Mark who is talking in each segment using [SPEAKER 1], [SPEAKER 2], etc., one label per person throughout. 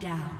[SPEAKER 1] Down.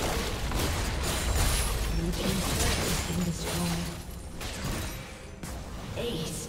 [SPEAKER 1] Ace.